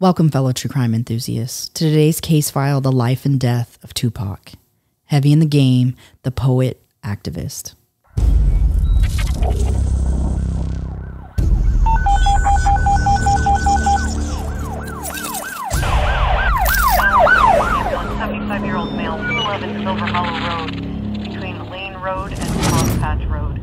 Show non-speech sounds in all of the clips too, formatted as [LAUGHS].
Welcome, fellow true crime enthusiasts, to today's case file The Life and Death of Tupac. Heavy in the game, the poet activist. Seventy-five-year-old male, 211 Silver Hollow Road, between Lane Road and Cross Patch Road.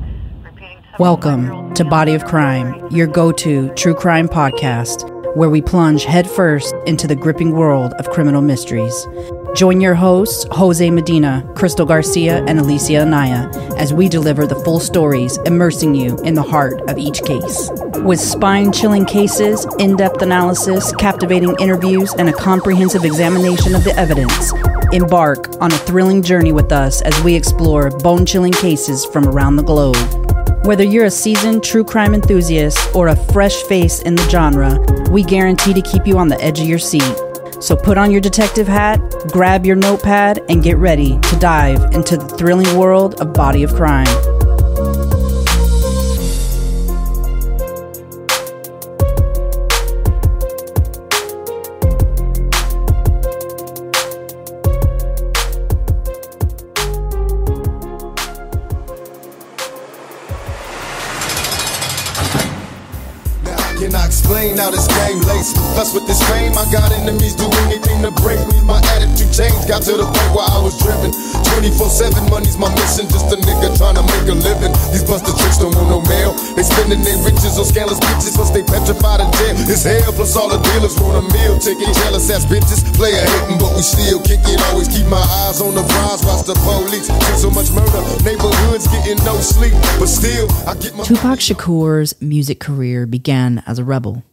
Welcome to Body of Crime, your go to true crime podcast, where we plunge headfirst into the gripping world of criminal mysteries. Join your hosts, Jose Medina, Crystal Garcia, and Alicia Anaya, as we deliver the full stories, immersing you in the heart of each case. With spine chilling cases, in depth analysis, captivating interviews, and a comprehensive examination of the evidence, embark on a thrilling journey with us as we explore bone chilling cases from around the globe. Whether you're a seasoned true crime enthusiast or a fresh face in the genre, we guarantee to keep you on the edge of your seat. So put on your detective hat, grab your notepad, and get ready to dive into the thrilling world of Body of Crime. This. Plus with this fame, I got enemies do anything to break me. My attitude changed, got to the point where I was driven. 24-7 money's my mission, just a nigga trying to make a living. These buster tricks don't want no mail. They spending their riches on scandalous bitches once they petrified in jail. It's hell, plus all the dealers want a meal ticket. Jealous ass bitches, player hating, but we still kick it. Always keep my eyes on the prize, watch the police. See so much murder, neighborhoods getting no sleep. But still, I get my Tupac Shakur's music career began as a rebel.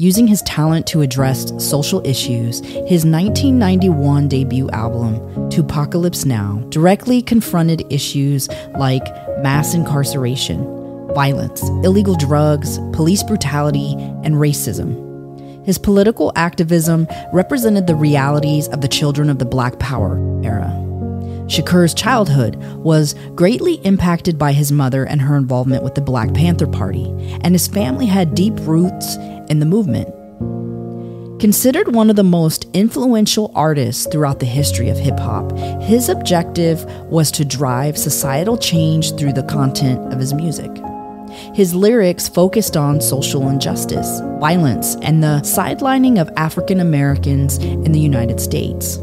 Using his talent to address social issues, his 1991 debut album, Tupacalypse Now, directly confronted issues like mass incarceration, violence, illegal drugs, police brutality, and racism. His political activism represented the realities of the children of the Black Power era. Shakur's childhood was greatly impacted by his mother and her involvement with the Black Panther Party, and his family had deep roots in the movement. Considered one of the most influential artists throughout the history of hip hop, his objective was to drive societal change through the content of his music. His lyrics focused on social injustice, violence, and the sidelining of African Americans in the United States.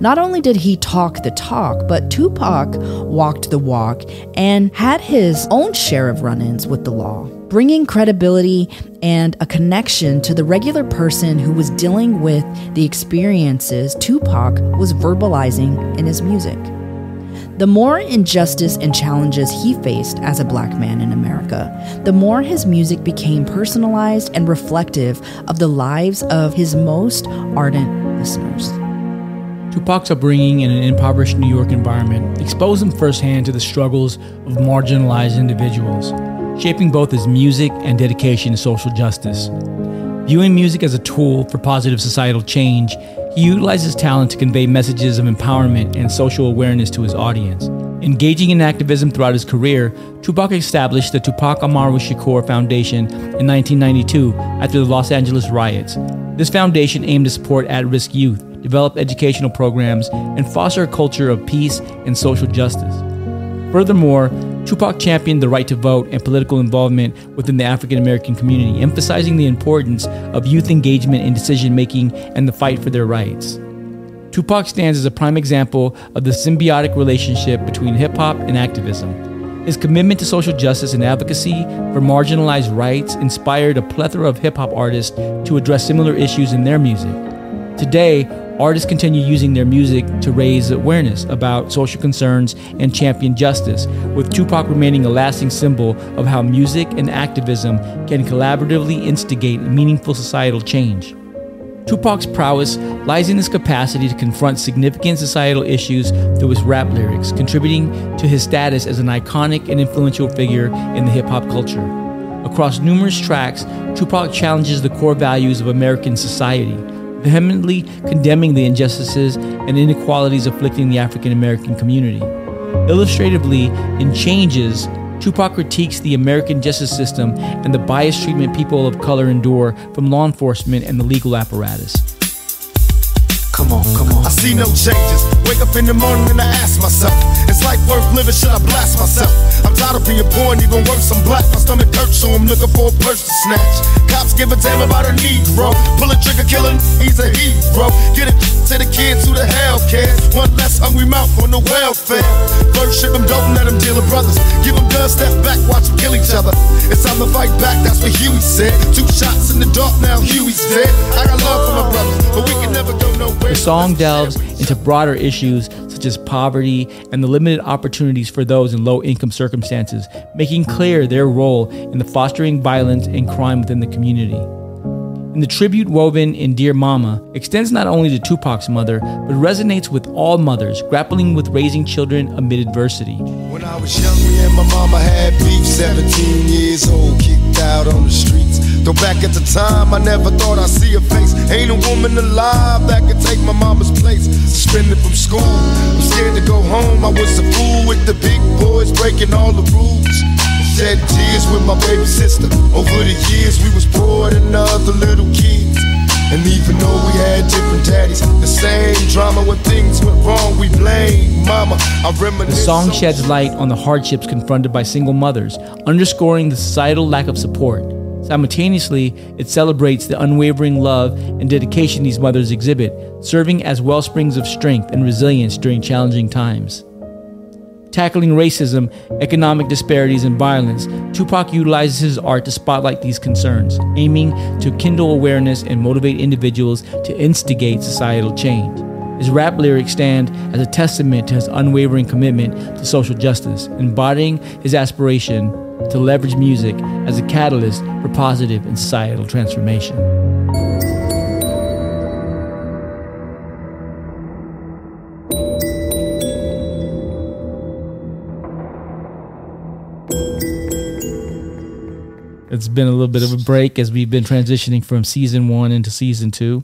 Not only did he talk the talk, but Tupac walked the walk and had his own share of run ins with the law, bringing credibility and a connection to the regular person who was dealing with the experiences Tupac was verbalizing in his music. The more injustice and challenges he faced as a black man in America, the more his music became personalized and reflective of the lives of his most ardent listeners. Tupac's upbringing in an impoverished New York environment exposed him firsthand to the struggles of marginalized individuals, shaping both his music and dedication to social justice. Viewing music as a tool for positive societal change, he utilized his talent to convey messages of empowerment and social awareness to his audience. Engaging in activism throughout his career, Tupac established the Tupac Amaru Shakur Foundation in 1992 after the Los Angeles riots. This foundation aimed to support at risk youth, develop educational programs, and foster a culture of peace and social justice. Furthermore, Tupac championed the right to vote and political involvement within the African American community, emphasizing the importance of youth engagement in decision making and the fight for their rights. Tupac stands as a prime example of the symbiotic relationship between hip hop and activism. His commitment to social justice and advocacy for marginalized rights inspired a plethora of hip hop artists to address similar issues in their music. Today, artists continue using their music to raise awareness about social concerns and champion justice, with Tupac remaining a lasting symbol of how music and activism can collaboratively instigate meaningful societal change. Tupac's prowess lies in his capacity to confront significant societal issues through his rap lyrics, contributing to his status as an iconic and influential figure in the hip hop culture. Across numerous tracks, Tupac challenges the core values of American society, vehemently condemning the injustices and inequalities afflicting the African American community. Illustratively, in Changes, Tupac critiques the American justice system and the biased treatment people of color endure from law enforcement and the legal apparatus. Come on, come on. I see no changes. Wake up in the morning and I ask myself, is life worth living? Should I blast myself? I'm tired of being and even worse, I'm black. My stomach hurts, so I'm looking for a purse to snatch. Cops give a damn about a Negro. Pull a trigger, killing, he's a hero. Get it [LAUGHS] to the kids who the hell cares. One less hungry mouth on the welfare. First ship them, don't let them deal with brothers. Give them guns, step back, watch them kill each other. It's time to fight back, that's what Huey said. Two shots in the dark, now Huey's dead. I got love for my brothers, but we can never go nowhere. The song delves into broader issues as poverty and the limited opportunities for those in low income circumstances, making clear their role in the fostering violence and crime within the community. And the tribute woven in Dear Mama extends not only to Tupac's mother, but resonates with all mothers grappling with raising children amid adversity. When I was young, me and my mama had beef, 17 years old, kicked out on the streets. Though back at the time, I never thought I'd see her face. Ain't a woman alive that could take my mama's place. All the rules. Shed tears with my baby sister. Over the years, we was poor than other little kids. And even though we had different daddies, the same drama when things went wrong, we blame mama. The song sheds light on the hardships confronted by single mothers, underscoring the societal lack of support. Simultaneously, it celebrates the unwavering love and dedication these mothers exhibit, serving as wellsprings of strength and resilience during challenging times. Tackling racism, economic disparities, and violence, Tupac utilizes his art to spotlight these concerns, aiming to kindle awareness and motivate individuals to instigate societal change. His rap lyrics stand as a testament to his unwavering commitment to social justice, embodying his aspiration to leverage music as a catalyst for positive and societal transformation. It's been a little bit of a break as we've been transitioning from season one into season two.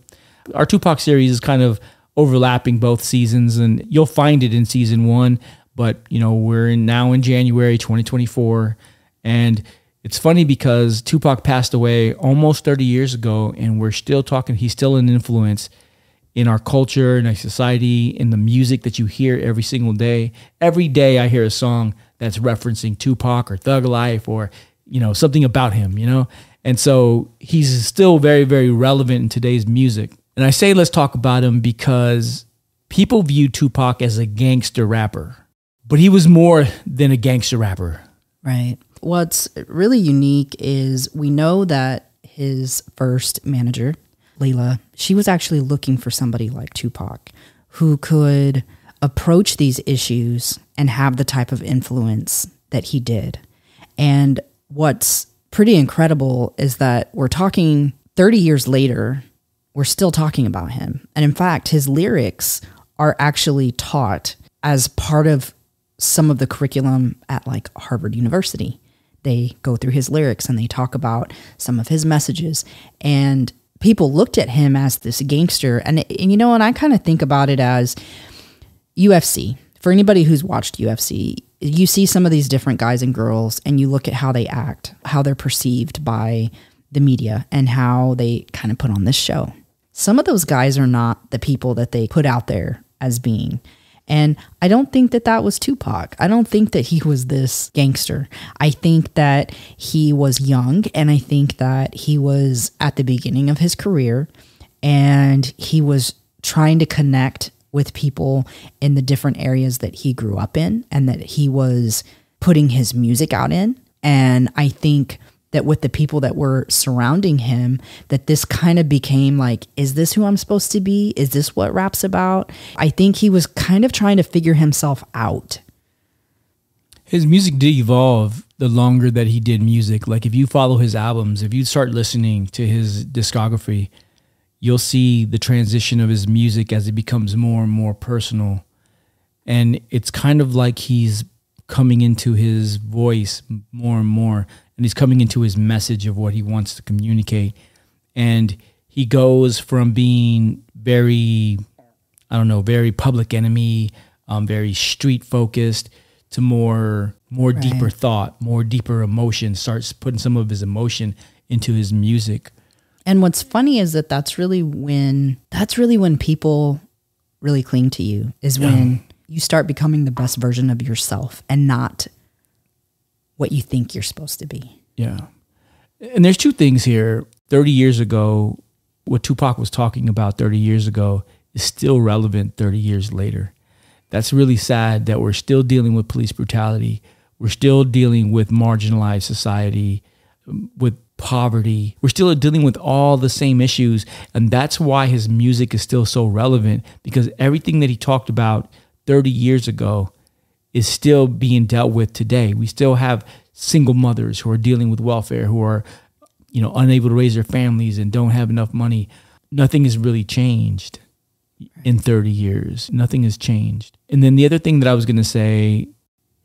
Our Tupac series is kind of overlapping both seasons, and you'll find it in season one. But you know, we're in, now in January 2024, and it's funny because Tupac passed away almost 30 years ago, and we're still talking. He's still an influence in our culture, in our society, in the music that you hear every single day. Every day I hear a song that's referencing Tupac or Thug Life or, you know, something about him, you know? And so he's still very, very relevant in today's music. And I say let's talk about him because people view Tupac as a gangster rapper, but he was more than a gangster rapper. Right. What's really unique is we know that his first manager, Leila, she was actually looking for somebody like Tupac who could approach these issues and have the type of influence that he did. And what's pretty incredible is that we're talking 30 years later, we're still talking about him. And in fact, his lyrics are actually taught as part of some of the curriculum at like Harvard University. They go through his lyrics and they talk about some of his messages. And people looked at him as this gangster. And, and you know, and I kind of think about it as UFC. For anybody who's watched UFC, you see some of these different guys and girls and you look at how they act, how they're perceived by the media, and how they kind of put on this show. Some of those guys are not the people that they put out there as being. And I don't think that that was Tupac. I don't think that he was this gangster. I think that he was young and I think that he was at the beginning of his career and he was trying to connect with people in the different areas that he grew up in and that he was putting his music out in. And I think that with the people that were surrounding him that this kind of became like is this who i'm supposed to be is this what rap's about i think he was kind of trying to figure himself out His music did evolve the longer that he did music. Like if you follow his albums, if you start listening to his discography, you'll see the transition of his music as it becomes more and more personal. And it's kind of like he's coming into his voice more and more and he's coming into his message of what he wants to communicate. And he goes from being very I don't know, very public enemy, um, very street focused, to more more deeper thought, more deeper emotion, starts putting some of his emotion into his music. And what's funny is that that's really when that's really when people really cling to you is when you start becoming the best version of yourself and not what you think you're supposed to be. Yeah. And there's two things here. 30 years ago, what Tupac was talking about 30 years ago is still relevant 30 years later. That's really sad that we're still dealing with police brutality. We're still dealing with marginalized society, um, with poverty. We're still dealing with all the same issues. And that's why his music is still so relevant because everything that he talked about 30 years ago is still being dealt with today. We still have single mothers who are dealing with welfare, who are, you know, unable to raise their families and don't have enough money. Nothing has really changed in 30 years. Nothing has changed. And then the other thing that I was going to say,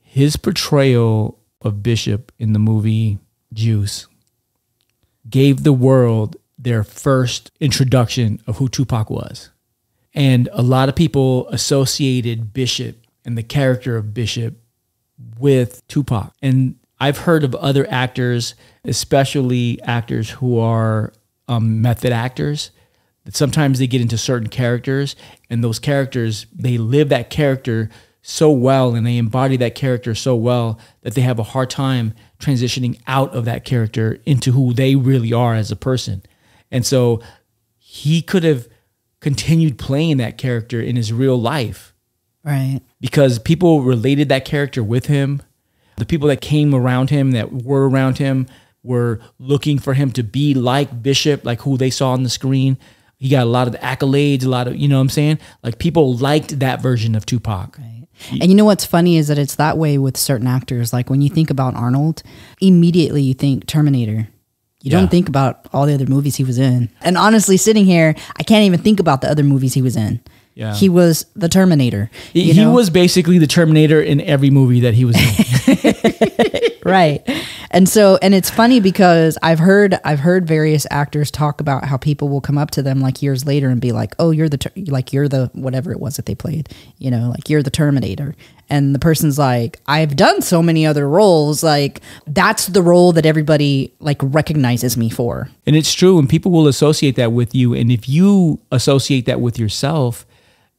his portrayal of Bishop in the movie Juice gave the world their first introduction of who Tupac was. And a lot of people associated Bishop and the character of Bishop with Tupac. And I've heard of other actors, especially actors who are um, method actors, that sometimes they get into certain characters, and those characters, they live that character so well and they embody that character so well that they have a hard time transitioning out of that character into who they really are as a person. And so he could have continued playing that character in his real life Right. because people related that character with him. The people that came around him, that were around him, were looking for him to be like Bishop, like who they saw on the screen. He got a lot of the accolades, a lot of, you know what I'm saying? Like people liked that version of Tupac. And you know what's funny is that it's that way with certain actors. Like when you think about Arnold, immediately you think Terminator. You Yeah. don't think about all the other movies he was in. And honestly, sitting here, I can't even think about the other movies he was in. Yeah. He was the Terminator. He, he was basically the Terminator in every movie that he was in. [LAUGHS] right and so and it's funny because i've heard i've heard various actors talk about how people will come up to them like years later and be like oh you're the ter- like you're the whatever it was that they played you know like you're the terminator and the person's like i've done so many other roles like that's the role that everybody like recognizes me for And it's true, and people will associate that with you. And if you associate that with yourself,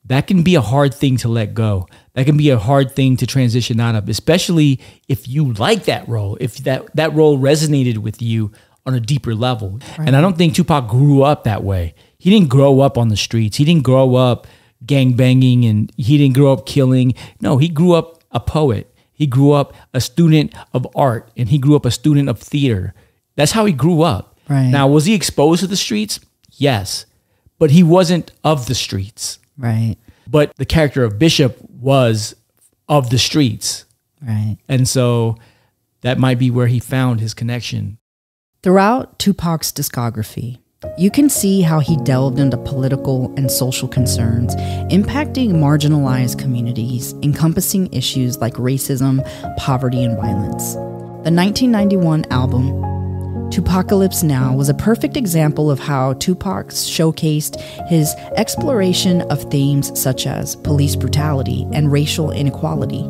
that can be a hard thing to let go. That can be a hard thing to transition out of, especially if you like that role, if that, that role resonated with you on a deeper level. And I don't think Tupac grew up that way. He didn't grow up on the streets. He didn't grow up gang banging and he didn't grow up killing. No, he grew up a poet. He grew up a student of art and he grew up a student of theater. That's how he grew up. Right. Now, was he exposed to the streets? Yes. But he wasn't of the streets. Right But the character of Bishop was of the streets. right And so that might be where he found his connection. Throughout Tupac's discography, you can see how he delved into political and social concerns impacting marginalized communities, encompassing issues like racism, poverty, and violence. The 1991 album, Tupacalypse Now, was a perfect example of how Tupac showcased his exploration of themes such as police brutality and racial inequality.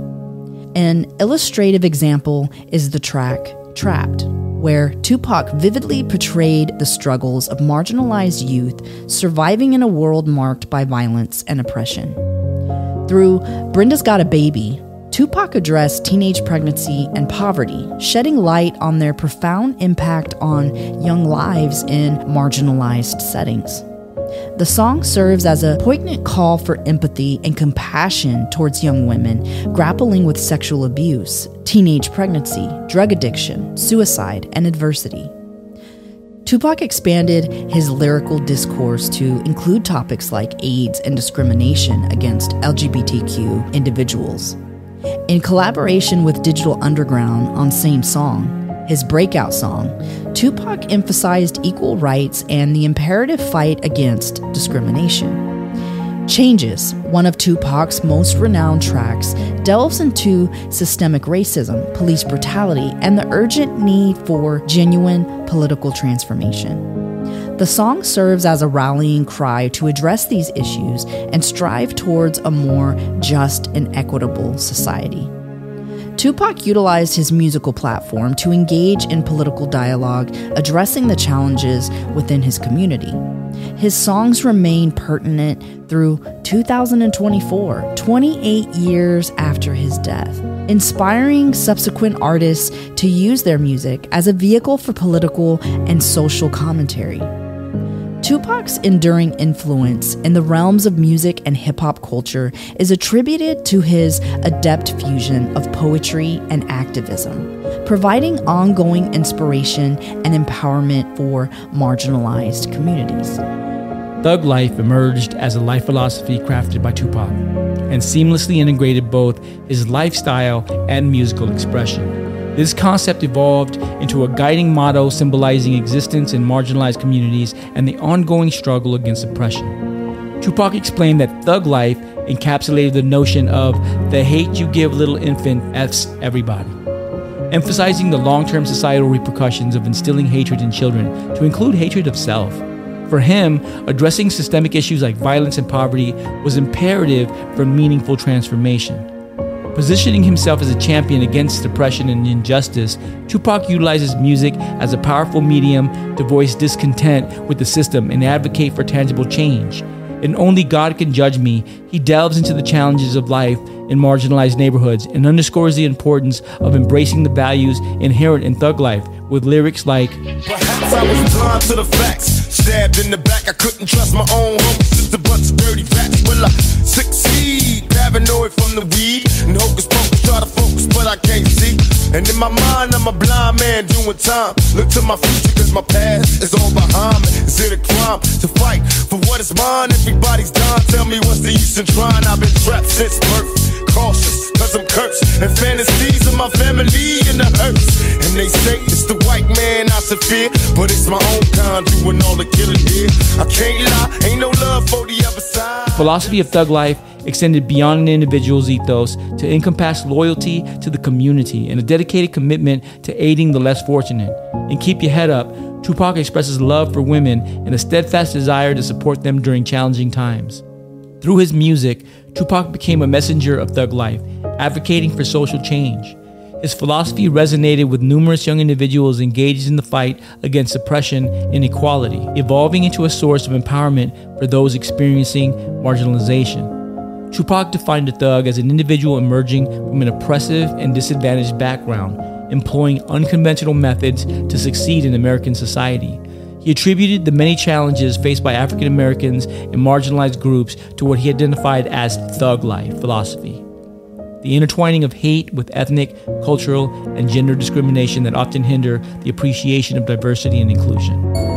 An illustrative example is the track Trapped, where Tupac vividly portrayed the struggles of marginalized youth surviving in a world marked by violence and oppression. Through Brenda's Got a Baby, Tupac addressed teenage pregnancy and poverty, shedding light on their profound impact on young lives in marginalized settings. The song serves as a poignant call for empathy and compassion towards young women grappling with sexual abuse, teenage pregnancy, drug addiction, suicide, and adversity. Tupac expanded his lyrical discourse to include topics like AIDS and discrimination against LGBTQ individuals. In collaboration with Digital Underground on Same Song, his breakout song, Tupac emphasized equal rights and the imperative fight against discrimination. Changes, one of Tupac's most renowned tracks, delves into systemic racism, police brutality, and the urgent need for genuine political transformation. The song serves as a rallying cry to address these issues and strive towards a more just and equitable society. Tupac utilized his musical platform to engage in political dialogue, addressing the challenges within his community. His songs remain pertinent through 2024, 28 years after his death, inspiring subsequent artists to use their music as a vehicle for political and social commentary. Tupac's enduring influence in the realms of music and hip hop culture is attributed to his adept fusion of poetry and activism, providing ongoing inspiration and empowerment for marginalized communities. Thug life emerged as a life philosophy crafted by Tupac and seamlessly integrated both his lifestyle and musical expression. This concept evolved into a guiding motto symbolizing existence in marginalized communities and the ongoing struggle against oppression. Tupac explained that thug life encapsulated the notion of the hate you give little infant F's everybody, emphasizing the long term societal repercussions of instilling hatred in children, to include hatred of self. For him, addressing systemic issues like violence and poverty was imperative for meaningful transformation. Positioning himself as a champion against oppression and injustice, Tupac utilizes music as a powerful medium to voice discontent with the system and advocate for tangible change. And only God can judge me, he delves into the challenges of life in marginalized neighborhoods and underscores the importance of embracing the values inherent in thug life with lyrics like Perhaps I was blind to the facts. Stabbed in the back, I couldn't trust my own. Of dirty rats. Will I succeed? Paranoid from the weed. And hocus pocus, try to focus, but I can't see. And in my mind, I'm a blind man doing time. Look to my future, cause my past is all behind me. Is it a crime to fight for what is mine? Everybody's done. Tell me what's the use in trying? I've been trapped since birth. Cautious, cause I'm cursed. And fantasies of my family in the. And they say it's the white man I should fear. But it's my own kind doing all the killing here. I can't lie, ain't no love for the other side. philosophy of thug life extended beyond an individual's ethos to encompass loyalty to the community and a dedicated commitment to aiding the less fortunate. And keep your head up, Tupac expresses love for women and a steadfast desire to support them during challenging times. Through his music, Tupac became a messenger of thug life, advocating for social change. His philosophy resonated with numerous young individuals engaged in the fight against oppression and inequality, evolving into a source of empowerment for those experiencing marginalization. Tupac defined a thug as an individual emerging from an oppressive and disadvantaged background, employing unconventional methods to succeed in American society. He attributed the many challenges faced by African Americans and marginalized groups to what he identified as thug life philosophy the intertwining of hate with ethnic, cultural, and gender discrimination that often hinder the appreciation of diversity and inclusion.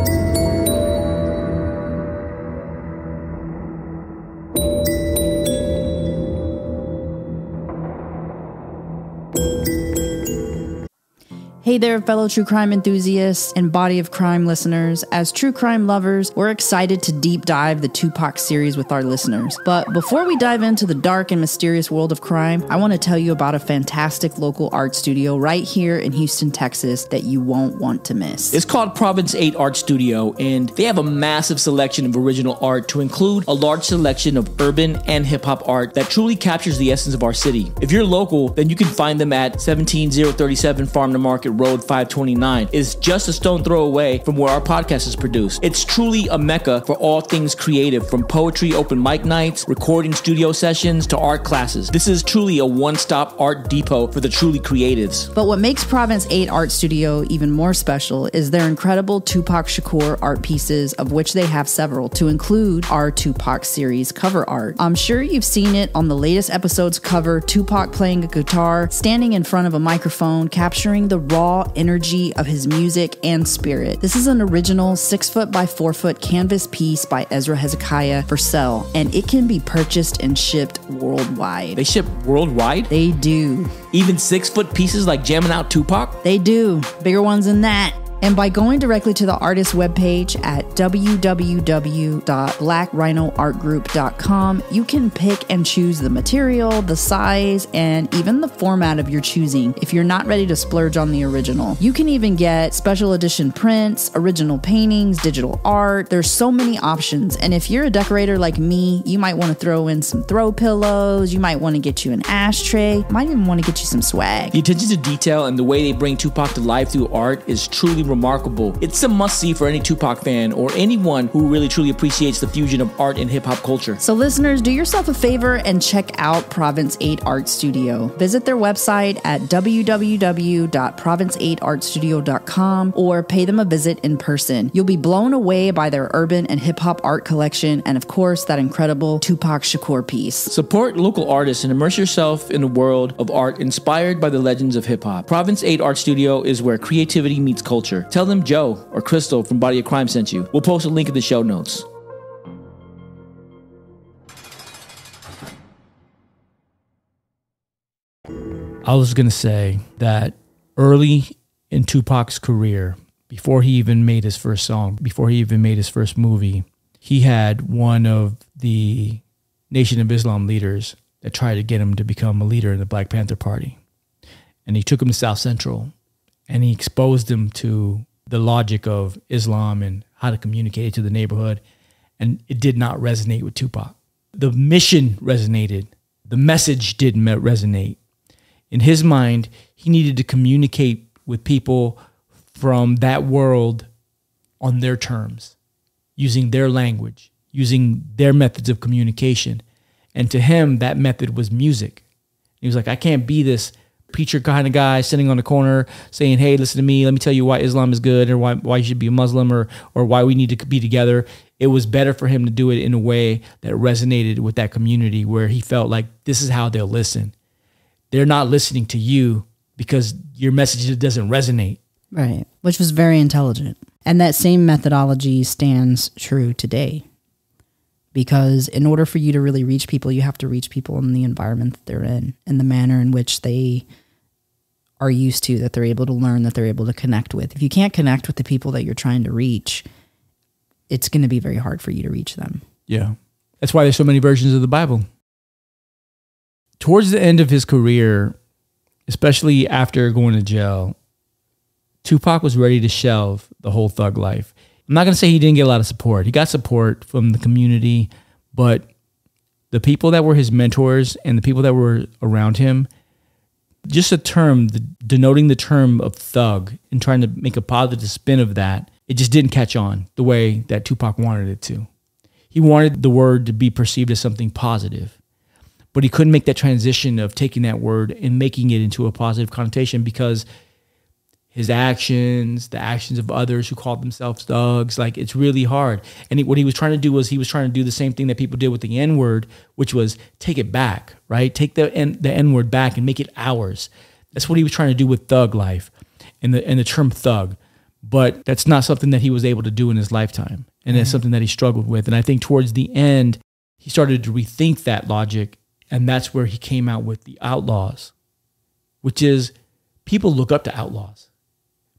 Hey there, fellow true crime enthusiasts and body of crime listeners. As true crime lovers, we're excited to deep dive the Tupac series with our listeners. But before we dive into the dark and mysterious world of crime, I want to tell you about a fantastic local art studio right here in Houston, Texas that you won't want to miss. It's called Province 8 Art Studio, and they have a massive selection of original art to include a large selection of urban and hip hop art that truly captures the essence of our city. If you're local, then you can find them at 17037 Farm to Market Road 529. is just a stone throw away from where our podcast is produced. It's truly a mecca for all things creative, from poetry open mic nights, recording studio sessions, to art classes. This is truly a one stop art depot for the truly creatives. But what makes Province 8 Art Studio even more special is their incredible Tupac Shakur art pieces, of which they have several, to include our Tupac series cover art. I'm sure you've seen it on the latest episode's cover Tupac playing a guitar, standing in front of a microphone, capturing the raw energy of his music and spirit. This is an original six foot by four foot canvas piece by Ezra Hezekiah for sale, and it can be purchased and shipped worldwide. They ship worldwide? They do. Even six foot pieces like jamming out Tupac? They do. Bigger ones than that. And by going directly to the artist's webpage at www.blackrhinoartgroup.com, you can pick and choose the material, the size, and even the format of your choosing if you're not ready to splurge on the original. You can even get special edition prints, original paintings, digital art. There's so many options. And if you're a decorator like me, you might want to throw in some throw pillows, you might want to get you an ashtray, might even want to get you some swag. The attention to detail and the way they bring Tupac to life through art is truly remarkable. It's a must see for any Tupac fan or anyone who really truly appreciates the fusion of art and hip hop culture. So, listeners, do yourself a favor and check out Province 8 Art Studio. Visit their website at www.province8artstudio.com or pay them a visit in person. You'll be blown away by their urban and hip hop art collection and, of course, that incredible Tupac Shakur piece. Support local artists and immerse yourself in a world of art inspired by the legends of hip hop. Province 8 Art Studio is where creativity meets culture. Tell them Joe or Crystal from Body of Crime sent you. We'll post a link in the show notes. I was going to say that early in Tupac's career, before he even made his first song, before he even made his first movie, he had one of the Nation of Islam leaders that tried to get him to become a leader in the Black Panther Party. And he took him to South Central and he exposed him to the logic of Islam and how to communicate it to the neighborhood. And it did not resonate with Tupac. The mission resonated, the message didn't resonate. In his mind, he needed to communicate with people from that world on their terms, using their language, using their methods of communication. And to him, that method was music. He was like, I can't be this preacher kind of guy sitting on the corner saying, "Hey, listen to me. Let me tell you why Islam is good, or why why you should be a Muslim, or or why we need to be together." It was better for him to do it in a way that resonated with that community, where he felt like this is how they'll listen. They're not listening to you because your message doesn't resonate. Right. Which was very intelligent. And that same methodology stands true today. Because in order for you to really reach people, you have to reach people in the environment that they're in, in the manner in which they are used to, that they're able to learn, that they're able to connect with. If you can't connect with the people that you're trying to reach, it's going to be very hard for you to reach them. Yeah. That's why there's so many versions of the Bible. Towards the end of his career, especially after going to jail, Tupac was ready to shelve the whole thug life. I'm not going to say he didn't get a lot of support. He got support from the community, but the people that were his mentors and the people that were around him, just a term denoting the term of thug and trying to make a positive spin of that, it just didn't catch on the way that Tupac wanted it to. He wanted the word to be perceived as something positive, but he couldn't make that transition of taking that word and making it into a positive connotation because his actions, the actions of others who called themselves thugs. Like it's really hard. And he, what he was trying to do was he was trying to do the same thing that people did with the N word, which was take it back, right? Take the N, the N word back and make it ours. That's what he was trying to do with thug life and the and the term thug. But that's not something that he was able to do in his lifetime. And that's mm-hmm. something that he struggled with. And I think towards the end, he started to rethink that logic. And that's where he came out with the outlaws, which is people look up to outlaws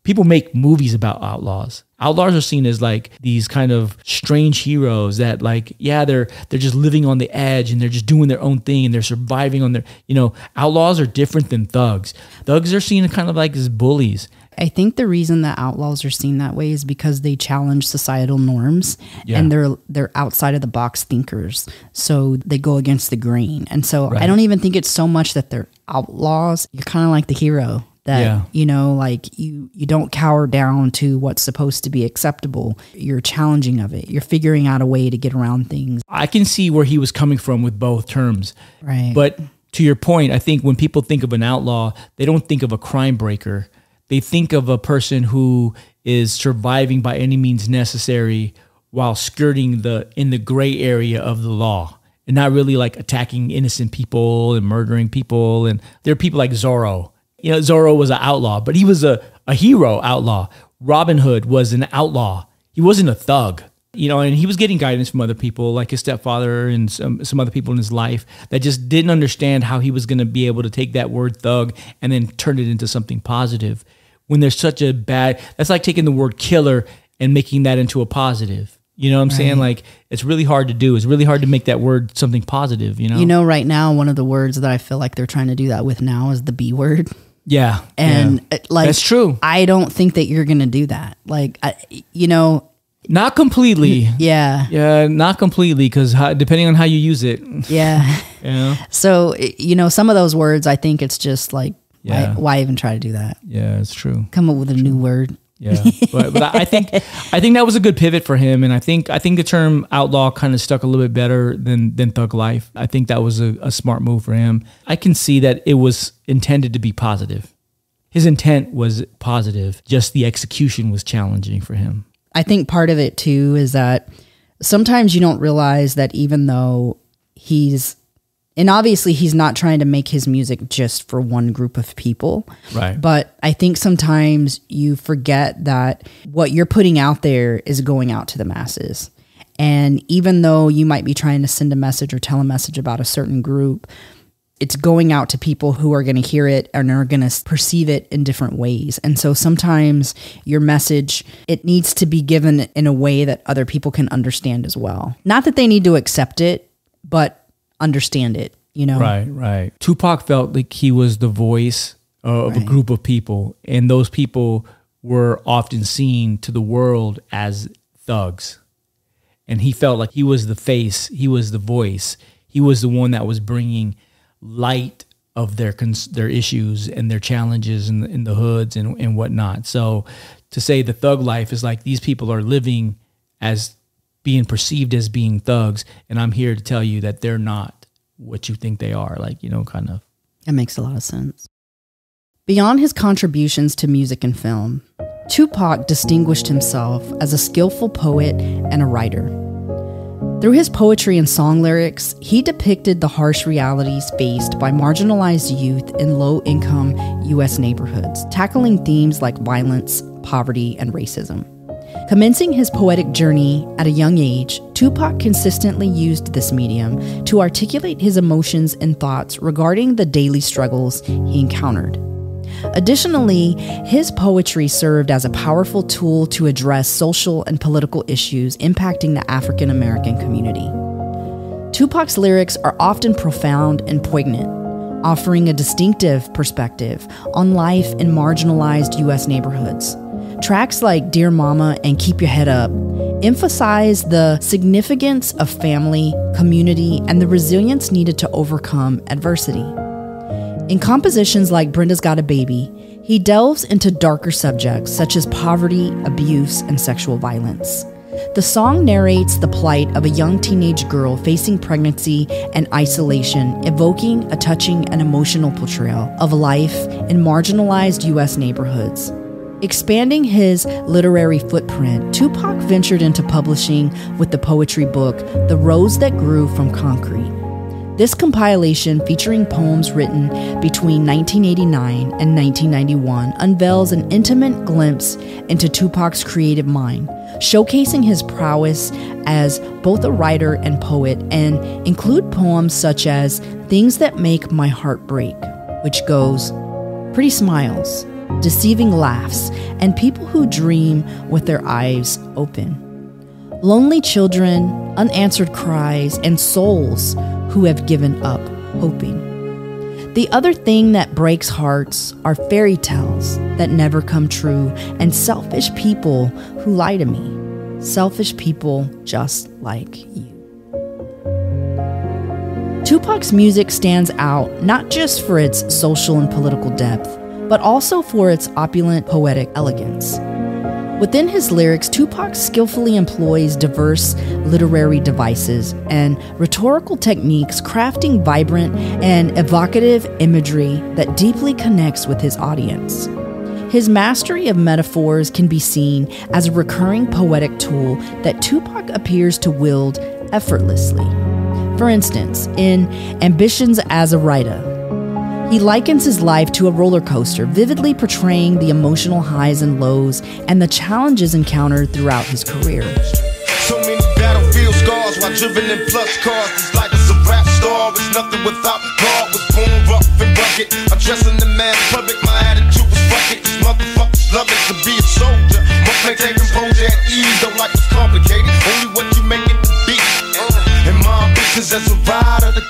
people make movies about outlaws. Outlaws are seen as like these kind of strange heroes that like yeah they're they're just living on the edge and they're just doing their own thing and they're surviving on their you know outlaws are different than thugs. Thugs are seen kind of like as bullies. I think the reason that outlaws are seen that way is because they challenge societal norms Yeah. and they're they're outside of the box thinkers. So they go against the grain. And so Right. I don't even think it's so much that they're outlaws. You're kind of like the hero that Yeah. you know like you you don't cower down to what's supposed to be acceptable. You're challenging of it. You're figuring out a way to get around things. I can see where he was coming from with both terms. Right. But to your point, I think when people think of an outlaw, they don't think of a crime breaker. They think of a person who is surviving by any means necessary while skirting the in the gray area of the law and not really like attacking innocent people and murdering people. And there are people like Zorro. You know, Zorro was an outlaw, but he was a, a hero outlaw. Robin Hood was an outlaw. He wasn't a thug you know, and he was getting guidance from other people, like his stepfather and some some other people in his life that just didn't understand how he was going to be able to take that word thug and then turn it into something positive. when there's such a bad that's like taking the word killer and making that into a positive. You know what I'm saying? Like it's really hard to do. It's really hard to make that word something positive, you know? You know, right now, one of the words that I feel like they're trying to do that with now is the B word. [LAUGHS] yeah. And yeah. uh, like, That's true. I don't think that you're going to do that. Like, I, you know, Not completely. [LAUGHS] yeah, Yeah, not completely because depending on how you use it, yeah. [LAUGHS] yeah. So, you know, some of those words, I think it's just like, Yeah. why, why even try to do that? Yeah, it's true. Come up with a new word. Yeah, but, but I think I think that was a good pivot for him, and I think I think the term outlaw kind of stuck a little bit better than than thug life. I think that was a, a smart move for him. I can see that it was intended to be positive. His intent was positive, just the execution was challenging for him. I think part of it too is that sometimes you don't realize that even though he's and obviously he's not trying to make his music just for one group of people. Right. But I think sometimes you forget that what you're putting out there is going out to the masses. And even though you might be trying to send a message or tell a message about a certain group, it's going out to people who are going to hear it and are going to perceive it in different ways. And so sometimes your message it needs to be given in a way that other people can understand as well. Not that they need to accept it, but understand it, you know. Right, right. Tupac felt like he was the voice of a group of people, and those people were often seen to the world as thugs. And he felt like he was the face, he was the voice, he was the one that was bringing light of their cons- their issues and their challenges in the, in the hoods and, and whatnot. So to say the thug life is like these people are living as being perceived as being thugs, and I'm here to tell you that they're not what you think they are. Like you know, kind of. It makes a lot of sense. Beyond his contributions to music and film, Tupac distinguished himself as a skillful poet and a writer. Through his poetry and song lyrics, he depicted the harsh realities faced by marginalized youth in low income U.S. neighborhoods, tackling themes like violence, poverty, and racism. Commencing his poetic journey at a young age, Tupac consistently used this medium to articulate his emotions and thoughts regarding the daily struggles he encountered. Additionally, his poetry served as a powerful tool to address social and political issues impacting the African American community. Tupac's lyrics are often profound and poignant, offering a distinctive perspective on life in marginalized U.S. neighborhoods. Tracks like Dear Mama and Keep Your Head Up emphasize the significance of family, community, and the resilience needed to overcome adversity. In compositions like Brenda's Got a Baby, he delves into darker subjects such as poverty, abuse, and sexual violence. The song narrates the plight of a young teenage girl facing pregnancy and isolation, evoking a touching and emotional portrayal of life in marginalized U.S. neighborhoods. Expanding his literary footprint, Tupac ventured into publishing with the poetry book The Rose That Grew from Concrete. This compilation, featuring poems written between 1989 and 1991, unveils an intimate glimpse into Tupac's creative mind, showcasing his prowess as both a writer and poet, and include poems such as Things That Make My Heart Break, which goes, Pretty Smiles, Deceiving Laughs, and People Who Dream with Their Eyes Open. Lonely children, unanswered cries, and souls who have given up hoping. The other thing that breaks hearts are fairy tales that never come true and selfish people who lie to me. Selfish people just like you. Tupac's music stands out not just for its social and political depth, but also for its opulent poetic elegance. Within his lyrics, Tupac skillfully employs diverse literary devices and rhetorical techniques, crafting vibrant and evocative imagery that deeply connects with his audience. His mastery of metaphors can be seen as a recurring poetic tool that Tupac appears to wield effortlessly. For instance, in Ambitionz Az a Ridah, he likens his life to a roller coaster, vividly portraying the emotional highs and lows and the challenges encountered throughout his career. So many battlefield scars while driven in plus cars. This life is a rap star. It's nothing without God. Was born rough and rugged. The public. My attitude was it. These motherfuckers love is to be a soldier. Composure at ease, though life is complicated. Only what you make it to be. And my as a rider, the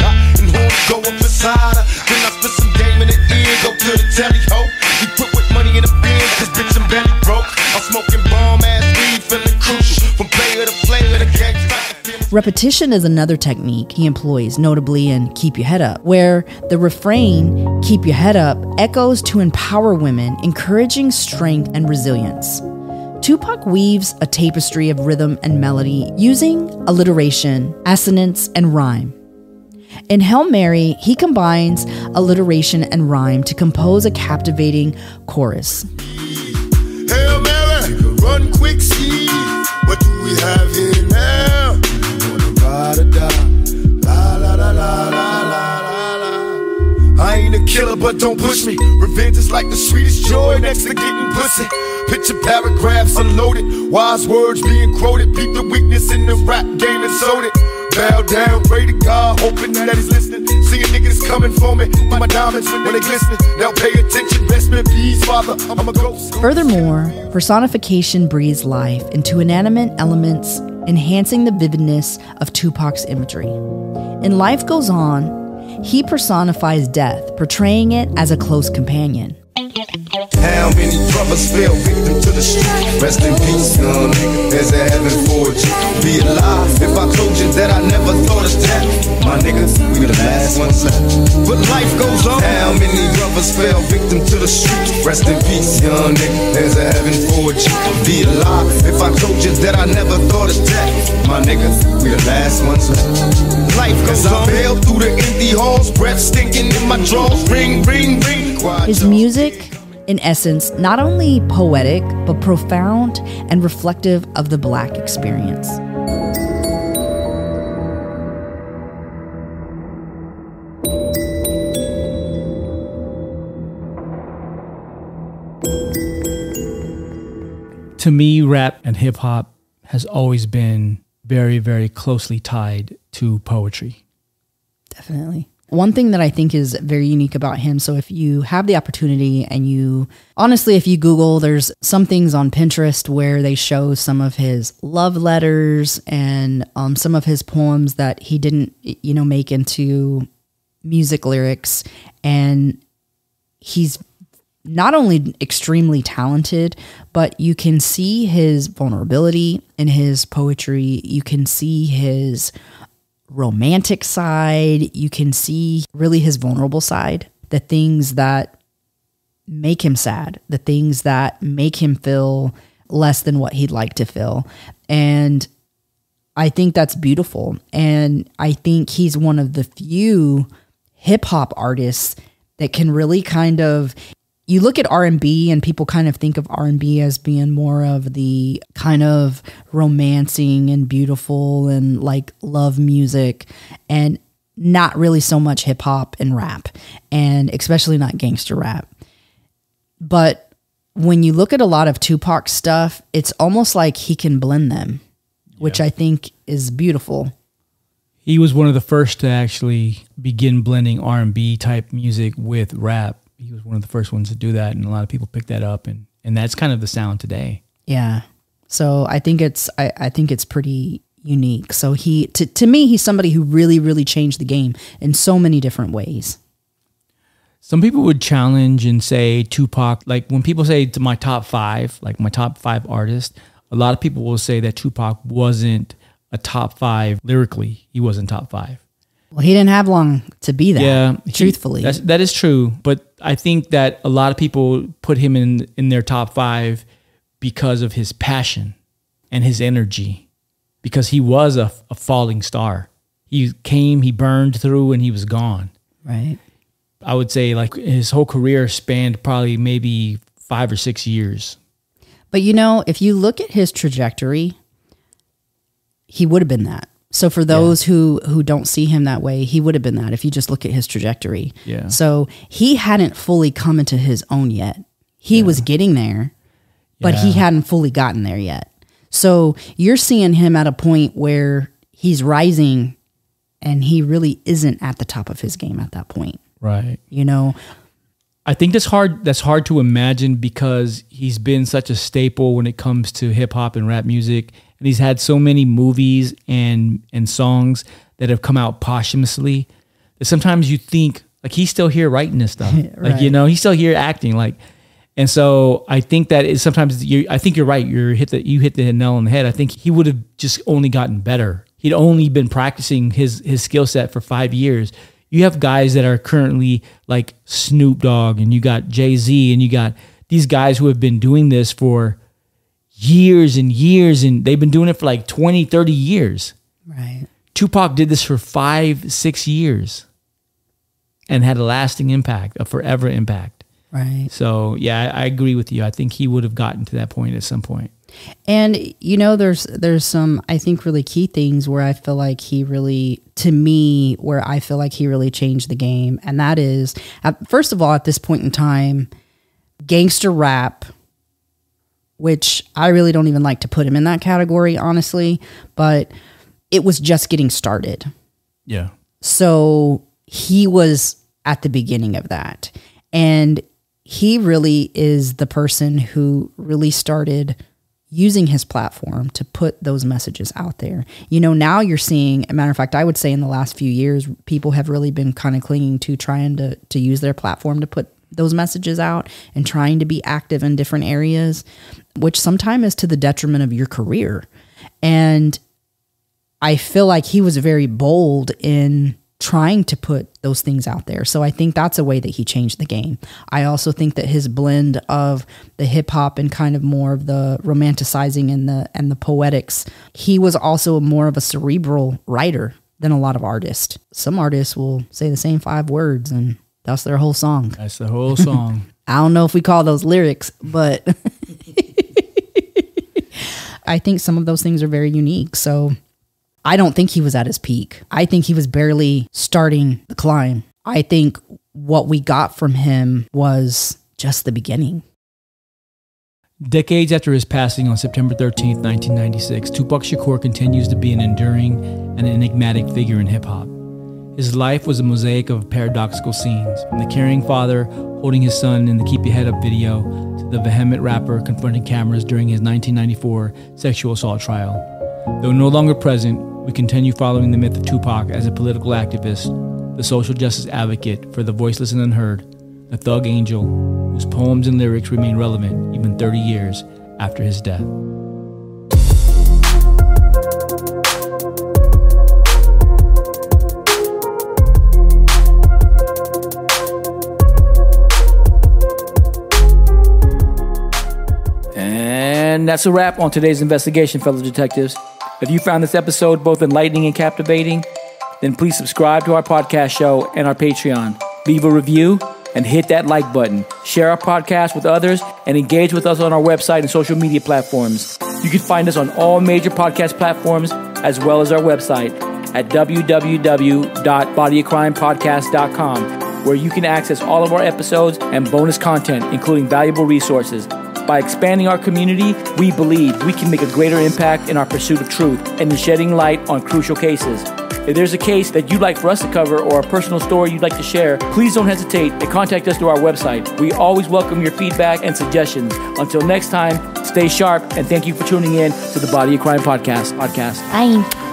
hot and go up inside her. Then I spit some game in the ear, go to the telly ho. We put with money in the bin, cause bitch I'm belly broke. I'm smoking bomb ass weed, feeling crucial. From player to player, the gangsta. Repetition is another technique he employs, notably in Keep Your Head Up, where the refrain, Keep Your Head Up, echoes to empower women, encouraging strength and resilience. Tupac weaves a tapestry of rhythm and melody using alliteration, assonance, and rhyme. In Hail Mary, he combines alliteration and rhyme to compose a captivating chorus. Hail Mary, run quick, see what do we have here now? I ain't a killer, but don't push me. Revenge is like the sweetest joy next to getting pussy. Picture paragraphs unloaded, wise words being quoted. Beat the weakness in the rap game and sold it. Bow down, pray to God, hoping that he's listening. Seeing niggas coming for me, my diamonds when they glisten. Pay attention, best peace, father. I'm a ghost. Furthermore, personification breathes life into inanimate elements, enhancing the vividness of Tupac's imagery. In Life Goes On, he personifies death, portraying it as a close companion. How many brothers fell victim to the street? Rest in peace, young nigga. There's a heaven for you. Be alive if I told you that I never thought of death. My niggas, we the last ones left. But life goes on. How many brothers fell victim to the street? Rest in peace, young nigga. There's a heaven for you. Be alive if I told you that I never thought of death. My niggas, we the last ones left. Life goes on. I bail through the empty halls, breath stinking in my drawers. Ring, ring, ring. Quiet His music, in essence, not only poetic, but profound and reflective of the Black experience. To me, rap and hip hop has always been very, very closely tied to poetry. Definitely. One thing that I think is very unique about him. So, if you have the opportunity and you honestly, if you Google, there's some things on Pinterest where they show some of his love letters and um, some of his poems that he didn't, you know, make into music lyrics. And he's not only extremely talented, but you can see his vulnerability in his poetry. You can see his romantic side. You can see really his vulnerable side, the things that make him sad, the things that make him feel less than what he'd like to feel. And I think that's beautiful. And I think he's one of the few hip hop artists that can really kind of you look at R&B and people kind of think of R&B as being more of the kind of romancing and beautiful and like love music and not really so much hip hop and rap and especially not gangster rap. But when you look at a lot of Tupac stuff, it's almost like he can blend them, which I think is beautiful. He was one of the first to actually begin blending R and B type music with rap. He was one of the first ones to do that, and a lot of people picked that up, and and that's kind of the sound today. Yeah. So I think it's I, I think it's pretty unique. So he to, to me he's somebody who really really changed the game in so many different ways. Some people would challenge and say Tupac, like when people say to my top five, like my top five artists, a lot of people will say that Tupac wasn't a top five lyrically. He wasn't top five. Well, he didn't have long to be that. Yeah, he- truthfully. that's, that is true. But I think that a lot of people put him in in their top five because of his passion and his energy, because he was a, a falling star. He came, he burned through, and he was gone. right. I would say like his whole career spanned probably maybe five or six years. But you know, if you look at his trajectory, he would have been that. So for those who who don't see him that way, he would have been that if you just look at his trajectory. Yeah. So he hadn't fully come into his own yet. He was getting there, but he hadn't fully gotten there yet. So you're seeing him at a point where he's rising and he really isn't at the top of his game at that point. Right. You know, I think that's hard. That's hard to imagine because he's been such a staple when it comes to hip hop and rap music, and he's had so many movies and and songs that have come out posthumously. That sometimes you think like he's still here writing this stuff, [LAUGHS] like you know he's still here acting like. And so I think that is sometimes you. I think you're right. You're hit the you hit the nail on the head. I think he would have just only gotten better. He'd only been practicing his his skill set for five years. You have guys that are currently like Snoop Dogg, and you got Jay Z, and you got these guys who have been doing this for years and years, and they've been doing it for like 20, 30 years. Right. Tupac did this for five, six years and had a lasting impact, a forever impact. Right. So yeah, I, I agree with you. I think he would have gotten to that point at some point. And you know, there's there's some I think really key things where I feel like he really, to me, where I feel like he really changed the game, and that is, at, first of all, at this point in time, gangster rap, which I really don't even like to put him in that category, honestly, but it was just getting started. Yeah. So he was at the beginning of that. And he really is the person who really started using his platform to put those messages out there. You know, now you're seeing, a matter of fact, I would say in the last few years, people have really been kind of clinging to trying to to use their platform to put those messages out and trying to be active in different areas, which sometimes is to the detriment of your career. And I feel like he was very bold in trying to put those things out there. So I think that's a way that he changed the game. I also think that his blend of the hip hop and kind of more of the romanticizing and the and the poetics, he was also more of a cerebral writer than a lot of artists. Some artists will say the same five words and that's their whole song. That's the whole [LAUGHS] song. I don't know if we call those lyrics, but [LAUGHS] I think some of those things are very unique. So I don't think he was at his peak. I think he was barely starting the climb. I think what we got from him was just the beginning. Decades after his passing on September 13th, 1996, Tupac Shakur continues to be an enduring and enigmatic figure in hip hop. His life was a mosaic of paradoxical scenes, from the caring father holding his son in the Keep Your Head Up video to the vehement rapper confronting cameras during his 1994 sexual assault trial. Though no longer present, we continue following the myth of Tupac as a political activist, the social justice advocate for the voiceless and unheard, the thug angel whose poems and lyrics remain relevant even 30 years after his death. And that's a wrap on today's investigation, fellow detectives. If you found this episode both enlightening and captivating, then please subscribe to our podcast show and our Patreon. Leave a review and hit that like button. Share our podcast with others and engage with us on our website and social media platforms. You can find us on all major podcast platforms as well as our website at www.bodyofcrimepodcast.com, where you can access all of our episodes and bonus content, including valuable resources. By expanding our community, we believe we can make a greater impact in our pursuit of truth and in shedding light on crucial cases. If there's a case that you'd like for us to cover or a personal story you'd like to share, please don't hesitate and contact us through our website. We always welcome your feedback and suggestions. Until next time, stay sharp and thank you for tuning in to the Body of Crime podcast. Podcast. Bye.